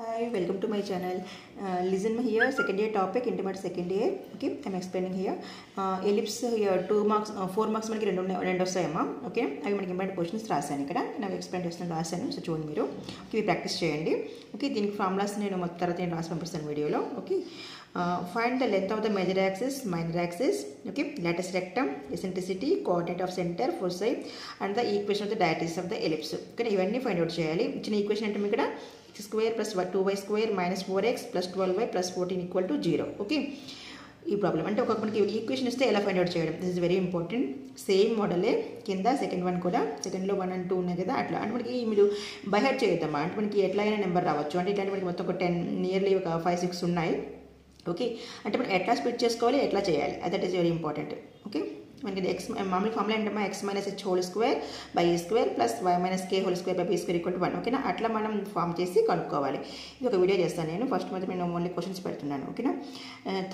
Hi, welcome to my channel. Uh, listen here, second year topic, intimate second year. Okay, I'm explaining here. Uh, ellipse here, two marks, uh, four marks మనకి రెండు ఉన్నాయి- రెండు వస్తాయమ్మా okay అవి మనకి important questions రాశాను ఇక్కడ. నేను explain చేస్తున్నాను రాశాను సో చూడండి మీరు. ఓకే ఇవి ప్రాక్టీస్ చేయండి. ఓకే దీనికి ఫార్ములాస్ నేను మొత్తం తర్వాత నేను రాసి పంపిస్తాను వీడియోలో. Okay find the length of the major axis minor axis okay latus rectum eccentricity coordinate of centre four side and the equation of the డయాటిస్ of the ellipse okay ఇవన్నీ ఫైండ్ అవుట్ చేయాలి. ఇచ్చిన ఈక్వేషన్ అంటే ఇక్కడ? Square plus two y square minus four x plus twelve y plus fourteen equal to zero okay ఈ problem అంటే ఒక మనకి equation ఇస్తే ఎలా ఫైండ్ అవుట్ చేయడం? This is very important same మోడలే కింద సెకండ్ వన్ కూడా. సెకండ్లో వన్ అండ్ టూ ఉన్నాయి కదా అట్లా. అంటే మనకి మీరు బైహెడ్ చేయొద్దమ్మా. అంటే మనకి ఎట్లా అయినా నెంబర్ రావచ్చు. అంటే ఇట్లాంటి మనకి మొత్తం ఒక టెన్ నియర్లీ ఒక ఫైవ్ సిక్స్ ఉన్నాయి. ఓకే అంటే మనం ఎట్లా స్ప్లిట్ చేసుకోవాలి? ఎట్లా చేయాలి? That is very important okay మనకి ఎక్స్ మామూలు ఫామ్లో ఏంటమ్మా x minus h whole square by a square plus y minus k whole square by b square equal to one ఓకేనా అట్లా మనం ఫామ్ చేసి కనుక్కోవాలి. ఇది ఒక వీడియో చేస్తాను నేను. ఫస్ట్ మాత్రం నేను ఓన్లీ క్వశ్చన్స్ పెడుతున్నాను. ఓకేనా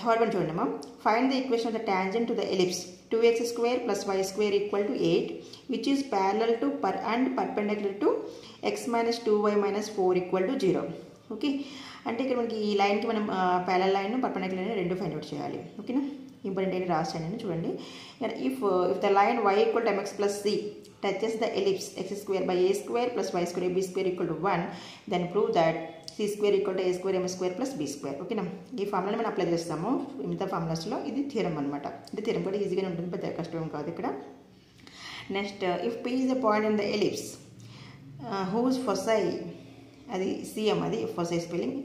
థర్డ్ వన్ చూడండి find the equation of the tangent to the ellipse two x square plus y square equal to eight which is parallel to per and perpendicular to x minus two y minus four equal to zero okay అంటే ఇక్కడ మనకి ఈ లైన్కి మనం parallel line perpendicular line రెండు find out చేయాలి. ఓకేనా important ఏంటి రాశాను నేను చూడండి. If if the line y equal to m x plus c touches the ellipse x square by a square plus y square b square equal to one then prove that c square equal to a square m square plus b square ఓకేనా ఈ ఫార్ములాని మనం apply చేస్తాము. మిగతా ఫార్ములాస్లో ఇది theorem అనమాట అంటే theorem కూడా ఈజీగానే ఉంటుంది పెద్ద కష్టం కాదు ఇక్కడ. Next if p is the point in the ellipse whose foci అది సిఎం అది foci spelling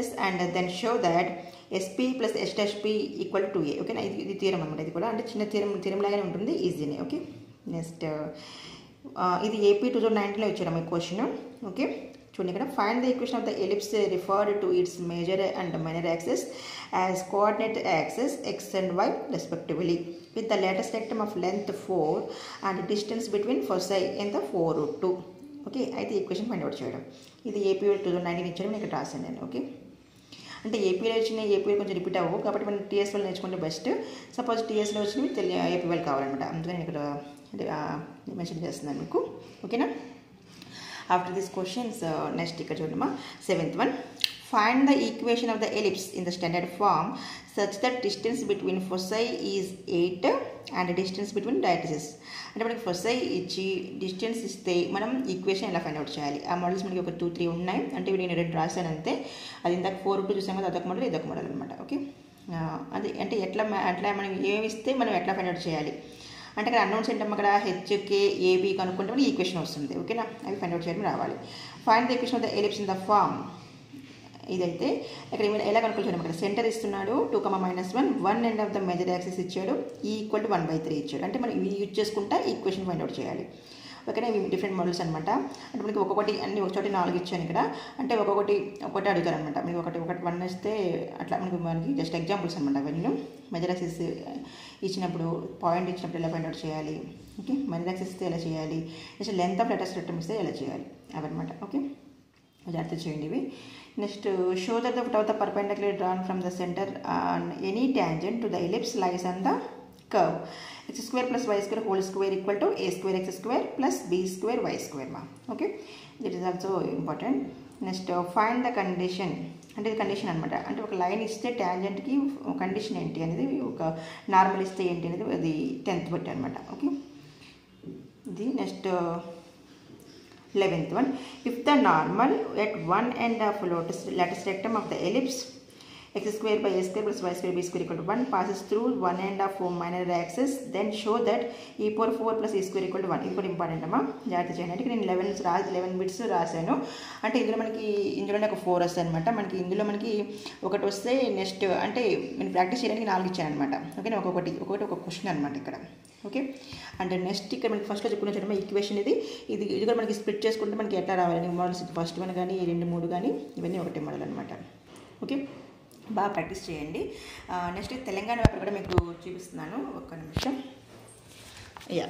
S and then show that SP plus SSP equal to a ఓకేనా ఇది ఇది తీరం అనమాట ఇది కూడా. అంటే చిన్న తీరం తీరం లాగానే ఉంటుంది. ఈజీనే ఓకే నెక్స్ట్ ఇది ఏపీ టూ థౌజండ్ నైన్టీన్లో ఇచ్చారు మీ క్వశ్చన్ ఓకే చూడండి ఇక్కడ. Find the equation of the ellipse referred to its major and minor axes as coordinate axes x and y respectively with the latus rectum of length four and distance between foci ఎంత four two okay అయితే equation find out చేయడం. ఇది AP two thousand nineteen ఇచ్చాడు నేను ఇక్కడ రాశాను నేను. Okay అంటే ఏపీలో వచ్చిన ఏపీలో కొంచెం రిపీట్ అవ్వవు కాబట్టి మనం టీఎస్ఎల్ నేర్చుకుంటే బెస్ట్. సపోజ్ టీఎస్లో వచ్చినవి తెలియ ఏపీ వాళ్ళు కావాలన్నమాట. అందుకని ఇక్కడ మెన్షన్ చేస్తున్నాను మీకు. ఓకేనా? ఆఫ్టర్ దిస్ క్వశ్చన్స్ నెక్స్ట్ ఇక్కడ చూడమ్మా. Seventh one find the equation of the ellipse in the standard form such that distance between foci is eight and distance between డయాటిసిస్ అంటే మనకి ఫొసై ఇచ్చి డిస్టెన్స్ ఇస్తే మనం ఈక్వేషన్ ఎలా ఫైండ్ అవుట్ చేయాలి? ఆ మోడల్స్ మనకి ఒక టూ త్రీ ఉన్నాయి. అంటే నేను రెండు రాశాను అంతే. అది ఇందాక ఫోర్ టూ చూసాం కదా అదొక మోడల్ ఇదొక మోడల్ అనమాట ఓకే? అది అంటే ఎట్లా అట్లా మనం ఏమి ఇస్తే మనం ఎట్లా ఫైండ్ అవుట్ చేయాలి? అంటే ఇక్కడ అన్నౌన్స్ ఏంటమ్మా అక్కడ హెచ్కే ఏబీ కనుక్కుంటే మనకి ఈక్వేషన్ వస్తుంది. ఓకేనా? అవి ఫైండ్ అవుట్ చేయడం రావాలి. Find the equation of the ellipse in the form ఇదైతే ఇక్కడ ఎలా కనుక్కోవచ్చు ఇక్కడ సెంటర్ ఇస్తున్నాడు two comma minus one one end of the major axes ఇచ్చాడు equal to one by three ఇచ్చాడు. అంటే మనం ఇవి యూజ్ చేసుకుంటా ఈక్వేషన్ ఫైండ్ అవుట్ చేయాలి. ఓకేనా ఇవి డిఫరెంట్ మోడల్స్ అనమాట అంటే మనకి ఒక్కొక్కటి అన్ని ఒక చోటి నాలుగు ఇచ్చాను ఇక్కడ. అంటే ఒక్కొక్కటి ఒకటి అడుగుతారు అనమాట మీకు ఒకటి ఒకటి వన్ ఇస్తే అట్లా మనకి మనకి జస్ట్ ఎగ్జాంపుల్స్ అనమాట అవన్నీ. మెజర్ యాక్సెస్ ఇచ్చినప్పుడు పాయింట్ ఇచ్చినప్పుడు ఎలా ఫైండ్ అవుట్ చేయాలి? ఓకే మెజర్ యాక్సెస్ ఇస్తే ఎలా చేయాలి? Just length of latus rectum ఇస్తే ఎలా చేయాలి? అవన్నమాట. ఓకే జాగ్రత్త చేయండి ఇవి. Next show that the foot of the perpendicular drawn from the centre any tangent to the ellipse lies and the curve x square plus y square whole square equal to a square x square plus b square y square మా okay this is also important next find the condition అంటే ఇది condition అనమాట అంటే ఒక line ఇస్తే ట్యాంజెంట్కి condition ఏంటి అనేది ఒక నార్మల్ ఇస్తే ఏంటి అనేది అది టెన్త్ బట్టి అనమాట ఓకే ఇది next 11th one. If the normal at one end of lotus lattice rectum of the ellipse x square by a square plus y square b square equal to 1 passes through one end of minor axis then show that e power 4 plus e square equal to 1 ఇది కూడా important అమ్మా. జాగ్రత్త చేయండి. అంటే నేను eleven రా eleven bits రాశాను. అంటే ఇందులో మనకి ఇందులోనే ఒక ఫోర్ వస్తాయి అనమాట మనకి ఇందులో మనకి ఒకటి వస్తే నెక్స్ట్ అంటే నేను ప్రాక్టీస్ చేయడానికి నాలుగు ఇచ్చాను అనమాట ఓకేనా ఒక్కొక్కటి ఒక్కొక్కటి ఒక క్వశ్చన్ అనమాట ఇక్కడ. ఓకే అంటే నెక్స్ట్ ఇక్కడ మనకి ఫస్ట్లో చెప్పుకున్న చూడమ్మా ఈక్వేషన్ ఇది. ఇది ఇది కూడా మనకి స్ప్లిట్ చేసుకుంటే మనకి ఎట్లా రావాలి? మోడల్స్ ఫస్ట్ వన్ కానీ రెండు మూడు కానీ ఇవన్నీ ఒకటే మోడల్ అనమాట ఓకే బాగా ప్రాక్టీస్ చేయండి. నెక్స్ట్ తెలంగాణ పేపర్ కూడా మీకు చూపిస్తున్నాను. ఒక్క నిమిషం. యా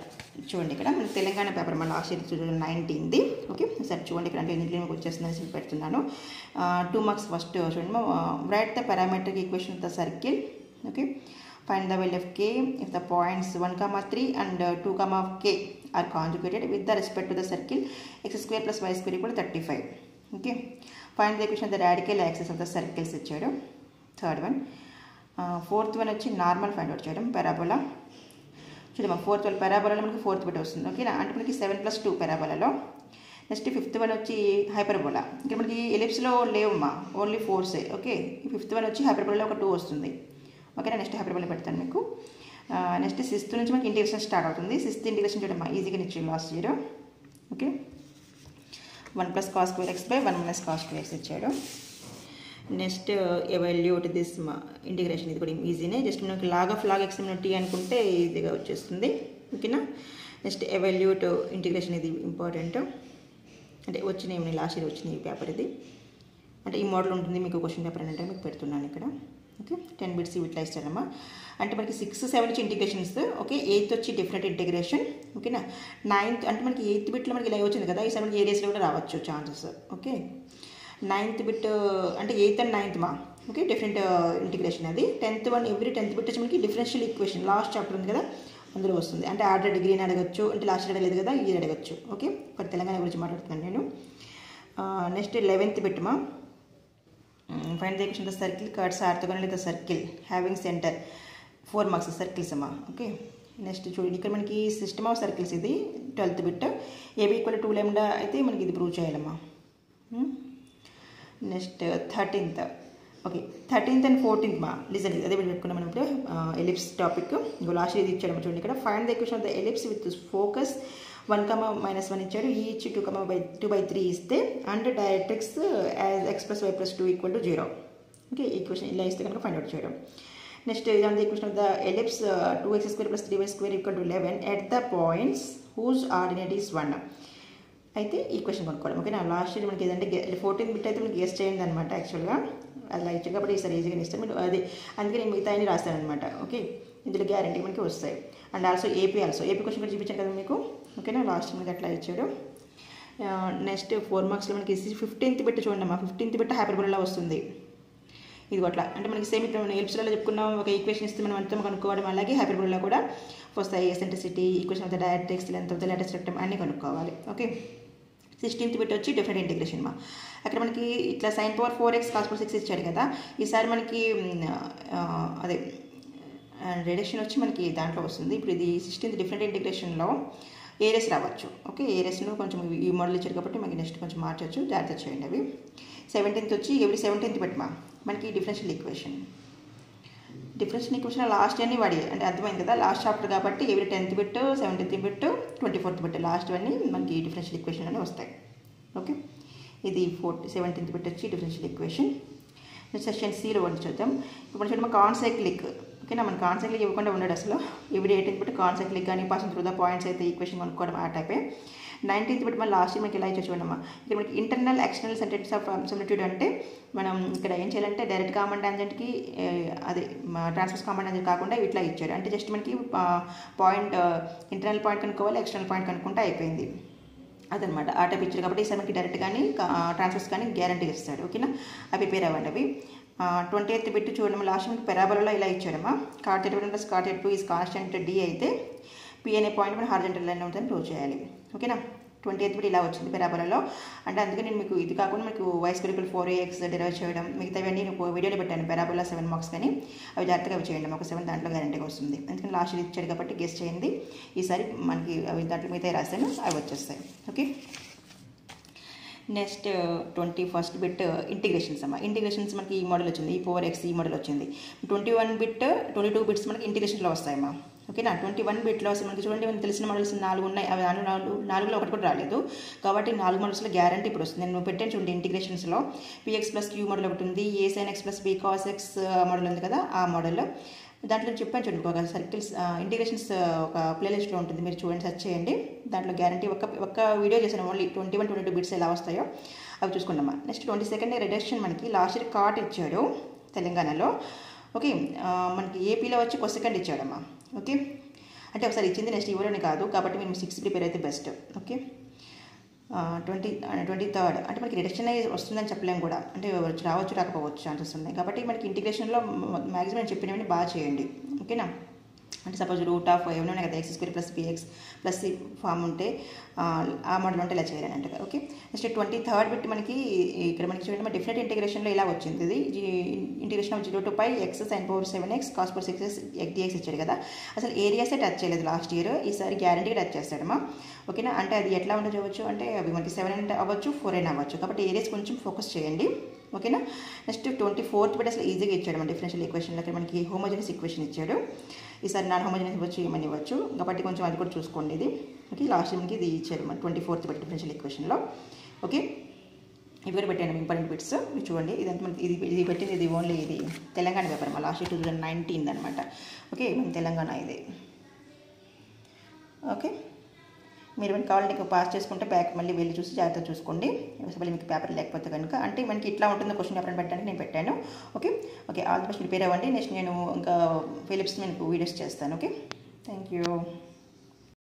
చూడండి ఇక్కడ. మన తెలంగాణ పేపర్ మన లాస్ట్ ఇయర్ నైన్టీన్ది. ఓకే సరే చూడండి ఇక్కడ అంటే ఇంట్లో మీకు వచ్చేస్తుందని పెడుతున్నాను. టూ మార్క్స్ ఫస్ట్ చూడండి. Write the parametric equation of the circle okay find the value of k. If the points 1 comma 3 and uh, 2 comma k are conjugated with the respect to the circle x square plus y square equal to 35 okay find the equation of the radical axis of the circles ఇచ్చాడు third one fourth one వచ్చి normal find out చేయడం parabola చూడమ్మా fourth one పెరాబోలాలో మనకి fourth bit వస్తుంది. ఓకేనా అంటే మనకి సెవెన్ ప్లస్ టూ పెరాబోలాలో నెక్స్ట్ ఫిఫ్త్ వన్ వచ్చి హైపర్బోలా ఇక్కడ మనకి ఎలిప్స్లో లేవమ్మా only foci okay fifth one వచ్చి హైపర్బోలాలో ఒక టూ వస్తుంది. ఓకేనా నెక్స్ట్ హైపర్బోలా పెడతాను మీకు. Uh, నెక్స్ట్ సిక్స్త్ నుంచి మనకి ఇంటిగ్రేషన్ స్టార్ట్ అవుతుంది. సిక్స్త్ ఇంటిగ్రేషన్ చూడమ్మా ఈజీగా ఇచ్చి last zero okay one plus cos square x by one minus cos square x ఇచ్చాడు నెక్స్ట్ ఎవాల్యూట్ దిస్ మా ఇంటిగ్రేషన్. ఇది కూడా ఈజీనే. జస్ట్ మనకి log of log x t అనుకుంటే ఈజీగా వచ్చేస్తుంది. ఓకేనా? నెక్స్ట్ ఎవాల్యూట్ ఇంటిగ్రేషన్ ఇది ఇంపార్టెంట్. అంటే వచ్చినాయి లాస్ట్ ఇయర్ వచ్చినాయి పేపర్ ఇది. అంటే ఈ మోడల్ ఉంటుంది. మీకు క్వశ్చన్ పేపర్ అని అంటే మీకు పెడుతున్నాను ఇక్కడ. ఓకే? టెన్ బిట్స్ యూటిలైజ్ చేయాలమ్మా అంటే మనకి సిక్స్ సెవెన్ వచ్చి ఇంటిగ్రేషన్స్. ఓకే? ఎయిత్ వచ్చి డిఫరెంట్ ఇంటిగ్రేషన్. ఓకేనా? నైన్త్ అంటే మనకి ఎయిత్ బిట్లో మనకి ఇలా వచ్చింది కదా. ఈ సెవెన్ ఏరియాస్లో కూడా రావచ్చు ఛాన్సెస్. ఓకే? నైన్త్ బిట్ అంటే ఎయిత్ అండ్ నైన్త్ మా? ఓకే డిఫరెంట్ ఇంటిగ్రేషన్ అది. Tenth one every tenth bit వచ్చి మనకి డిఫరెన్షియల్ ఈక్వేషన్ లాస్ట్ చాప్టర్ ఉంది కదా అందులో వస్తుంది. అంటే ఆర్డర్ డిగ్రీని అడగచ్చు అంటే లాస్ట్ ఇయర్ కదా ఇయర్ అడగచ్చు. ఓకే ఇప్పుడు తెలంగాణ గురించి మాట్లాడుతున్నాను నేను. నెక్స్ట్ లెవెన్త్ బిట్ మా? Final equation the circle chords orthogonal the circle having centre four marks circles అమ్మా. ఓకే నెక్స్ట్ చూడండి ఇక్కడ మనకి సిస్టమ్ ఆఫ్ సర్కిల్స్ ఇది twelfth bit AB equal to lambda అయితే మనకి ఇది ప్రూవ్ చేయాలమ్మా. Hmm? Next thirteenth. Okay thirteenth and fourteenth మా లిజన్ అదే పెట్టుకున్నాం మనం ఇప్పుడు ఎలిప్స్ టాపిక్ ఇంకో లాస్ట్ ఇది ఇచ్చాడు చూడండి ఇక్కడ. Find the equation of the ellipse with focus one comma minus one ఇచ్చాడు. ఈ ఇచ్చి two comma by two by three ఇస్తే and directrix as x plus y plus two equal to zero okay equation ఇలా ఇస్తే కనుక find out చేయడం. Next ఇది on the equation of the ellipse two x square plus three y square equal to eleven at the points whose ordinate is one అయితే ఈ question కొనుక్కోవడం ఓకేనా last year మనకి ఏదంటే ఫోర్టీన్ బిట్ అయితే మనకి గెస్ట్ చేయండి అనమాట యాక్చువల్గా అలా ఇచ్చారు కాబట్టి ఈసారి ఈజీగా ఇస్తాం మీరు అది అందుకే నేను మిగతా అన్ని రాస్తానమాట ఓకే ఇందులో గ్యారంటీ మనకి వస్తాయి. And also AP also AP question కూడా చూపించాను కదా మీకు. ఓకేనా లాస్ట్ మనకి అట్లా ఇచ్చాడు. నెక్స్ట్ ఫోర్ మార్క్స్లో మనకి ఫిఫ్టీన్త్ బిట్ చూడండి అమ్మా. ఫిఫ్టీన్త్ బిట్ హైపర్బోలా వస్తుంది. ఇది అట్లా. అంటే మనకి సేమ్ ఇప్పుడు మనం ఎల్ప్స్లలో చెప్పుకున్నాం. ఒక ఈక్వేషన్ ఇస్తే మనం అంతా కనుక్కోవడం అలాగే హైపర్బోలా కూడా వస్తాయి. Eccentricity equation of the directrix length of the latus rectum అన్నీ కనుక్కోవాలి. ఓకే సిక్స్టీన్త్ బిట్ వచ్చి డిఫరెంట్ ఇంటిగ్రేషన్ మా. అక్కడ మనకి ఇట్లా sine power four x cos power six ఇచ్చాడు కదా. ఈసారి మనకి అదే రిడక్షన్ వచ్చి మనకి దాంట్లో వస్తుంది. ఇప్పుడు ఇది సిక్స్టీన్త్ డిఫరెంట్ ఇంటిగ్రేషన్లో ఏరియస్ రావచ్చు. ఓకే ఏరియస్ను కొంచెం ఈ మోడల్ ఇచ్చారు కాబట్టి మనకి నెక్స్ట్ కొంచెం మార్చచ్చు. జాగ్రత్త చేయండి అవి. సెవెంటీన్త్ వచ్చి ఎవ్రీ సెవెంటీన్త్ పెట్టమా మనకి differential equation differential equation last అని వాడి అంటే అర్థమైంది కదా లాస్ట్ చాప్టర్ కాబట్టి every tenth bit three bit twenty fourth bit last అన్నీ మనకి డిఫరెన్షియల్ ఈక్వేషన్ అని వస్తాయి. ఓకే? ఇది ఫోర్త్ సెవెంటీన్త్ బిట్ వచ్చి డిఫరెన్షియల్ ఈక్వేషన్. సెషన్ సిలో వచ్చి చూద్దాం. ఇప్పుడు మనం చూడండి కాన్సైక్లిక్. ఓకేనా? మన కాన్సైక్లిక్ ఇవ్వకుండా ఉండడు అసలు. ఎవరి ఎయిటీన్త్ బిట్ కాన్సైక్లిక్ కానీ పాసింగ్ త్రూ ద పాయింట్స్ అయితే ఈక్వేషన్ కొనుక్కోవడం ఆ టైపే. నైన్టీన్త్ బట్టి మన లాస్ట్ మనకి ఇలా ఇచ్చి చూడమ్మా ఇక్కడ మనకి internal external centres of similitude అంటే మనం ఇక్కడ ఏం చేయాలంటే డైరెక్ట్ కామన్ టాంజెంట్కి అదే ట్రాన్స్ఫర్స్ కామన్ టాంజెంట్ కాకుండా ఇట్లా ఇచ్చాడు అంటే జస్ట్ మనకి పాయింట్ ఇంటర్నల్ పాయింట్ కనుక్కోవాలి ఎక్స్టర్నల్ పాయింట్ కనుక్కుంటే అయిపోయింది. అదనమాట. ఆ టైప్ ఇచ్చారు కాబట్టి ఈసారి మనకి డైరెక్ట్ కానీ ట్రాన్స్ఫర్స్ కానీ గ్యారంటీ ఇస్తాడు ఓకేనా? అవి ప్రిపేర్ అవ్వండి అవి. ట్వంటీ ఎయిత్ బిట్ చూడడం లాస్ట్ మనకి పెరాబలలో ఇలా ఇచ్చాడమ్మా cot eight plus cot eight two is constant d అయితే పి అనే పాయింట్ మనం హార్జెంటల్ లైన్ ఉంటుందని ప్రూవ్ చేయాలి. ఓకేనా? ట్వంటీ ఎయిత్ కూడా ఇలా వచ్చింది పెరాబలలో. అంటే అందుకే నేను మీకు ఇది కాకుండా మీకు వైస్ క్రికల్ ఫోర్ ఎక్స్ డెలివర్ చేయడం మిగతావన్నీ నేను వీడియోలో పెట్టాను పెరాబోలా సెవెన్ మార్క్స్ కానీ. అవి జాగ్రత్తగా అవి చేయండి ఒక సెవెన్ దాంట్లో గ్యారంటీగా వస్తుంది. ఎందుకంటే లాస్ట్ ఇచ్చాడు కాబట్టి గెస్ట్ చేయండి. ఈసారి మనకి అవి దాంట్లో మిగతా రాశాను అవి వచ్చేస్తాయి. Okay? Next twenty first bit integrations అమ్మా. ఇంటిగ్రేషన్స్ మనకి ఈ మోడల్ వచ్చింది ఈ ఫోర్ ఎక్స్ ఈ మోడల్ వచ్చింది. Twenty one bit twenty two bits మనకి ఇంటిగ్రేషన్లో వస్తాయమ్మా. ఓకేనా ట్వంటీ వన్ బిట్లో అసలు మనకి చూడండి మనకి తెలిసిన మోడల్స్ నాలుగు ఉన్నాయి. అవి నాలుగు నాలుగు నాలుగులో ఒకటి కూడా రాలేదు. కాబట్టి నాలుగు మోడల్స్లో గ్యారంటీ ఇప్పుడు వస్తుంది. నేను పెట్టాను చూడండి ఇంటిగ్రేషన్స్లో p x plus q model ఒకటి ఉంది. A sine x plus b cos x model ఉంది కదా ఆ మోడల్ దాంట్లో చెప్పాను చూడండి ఒక సర్కిల్స్ ఇంటిగ్రేషన్స్ ఒక ప్లేలిస్ట్లో ఉంటుంది. మీరు చూడండి సెర్చ్ చేయండి. దాంట్లో గ్యారంటీ ఒక ఒక వీడియో చేశాను. Only twenty one twenty two bits ఎలా వస్తాయో అవి చూసుకున్నామా నెక్స్ట్ ట్వంటీ సెకండ్ రిడక్షన్ మనకి లాస్ట్ ఇయర్ కార్ట్ ఇచ్చాడు తెలంగాణలో. ఓకే మనకి ఏపీలో వచ్చి ఒక సెకండ్ ఇచ్చాడమ్మా. ఓకే? అంటే ఒకసారి ఇచ్చింది నెక్స్ట్ ఇవ్వరని కాదు కాబట్టి మేము సిక్స్ ప్రిపేర్ అయితే best okay? Twenty twenty third అంటే మనకి రిడక్షన్ వస్తుందని చెప్పలేము కూడా. అంటే రావచ్చు రాకపోవచ్చు ఛాన్సెస్ ఉన్నాయి. కాబట్టి మనకి ఇంటిగ్రేషన్లో మ్యాక్సిమం చెప్పినవన్నీ బాగా చేయండి. ఓకేనా? అంటే సపోజ్ రూట్ ఆఫ్ ఏమైనా ఉన్నాయి కదా x square plus p x plus form ఉంటే ఆ, మోడల్ ఉంటే ఇలా చేయాలని అంటారు okay? Next twenty third bit మనకి ఇక్కడ మనకి చూడండి మన డిఫరెంట్ ఇంటిగ్రేషన్లో ఇలా వచ్చింది. ఇది integration of zero to pi x sine power seven x cos power six x d x ఇచ్చాడు కదా. అసలు ఏరియాసే టచ్ చేయలేదు లాస్ట్ ఇయర్ ఈసారి గ్యారంటీ టచ్ చేస్తాడమ్మా ఓకేనా? అంటే అది ఎట్లా ఉండవచ్చు అంటే అవి మనకి సెవెన్ అండ్ అవ్వచ్చు ఫోర్ అయినా అవ్వచ్చు. కాబట్టి ఏరియాస్ కొంచెం ఫోకస్ చేయండి. ఓకేనా? నెక్స్ట్ ట్వంటీ ఫోర్త్ బిట్ అసలు ఈజీగా ఇచ్చాడు మన డిఫరెన్షియల్ ఈక్వేషన్లో మనకి హోమోజనస్ ఈక్వేషన్ ఇచ్చాడు. ఈసారి నాన్ హోమోజనస్ ఇవ్వచ్చు ఏమని ఇవ్వచ్చు. కాబట్టి కొంచెం అది కూడా చూసుకోండి ఇది. ఓకే లాస్ట్ మనకి ఇది ఇచ్చారు మన ట్వంటీ ఫోర్త్ బట్టి డిఫరెన్షియల్ ఈక్వేషన్లో ఓకే ఇవి కూడా పెట్టాను ఇంపార్టెంట్ బిట్స్ మీరు చూడండి ఇదంతా మనకి ఇది ఇది పెట్టింది ఇది ఓన్లీ ఇది తెలంగాణ పేపర్ మా లాస్ట్ టూ థౌజండ్ నైన్టీన్ అనమాట ఓకే మన తెలంగాణ ఇది. ఓకే. మీరు మనకి కావాలంటే ఇంకా పాస్ చేసుకుంటే బ్యాక్ మళ్ళీ వెళ్ళి చూసి జాగ్రత్తగా చూసుకోండి. మళ్ళీ మీకు పేపర్ లేకపోతే కనుక అంటే మనకి ఇట్లా ఉంటుంది క్వశ్చన్ పేపర్ పెట్టడానికి నేను పెట్టాను. Okay? Okay all the best prepare అవ్వండి నెక్స్ట్ నేను ఇంకా ఫిలిప్స్ నేను వీడియోస్ చేస్తాను. ఓకే? Thank you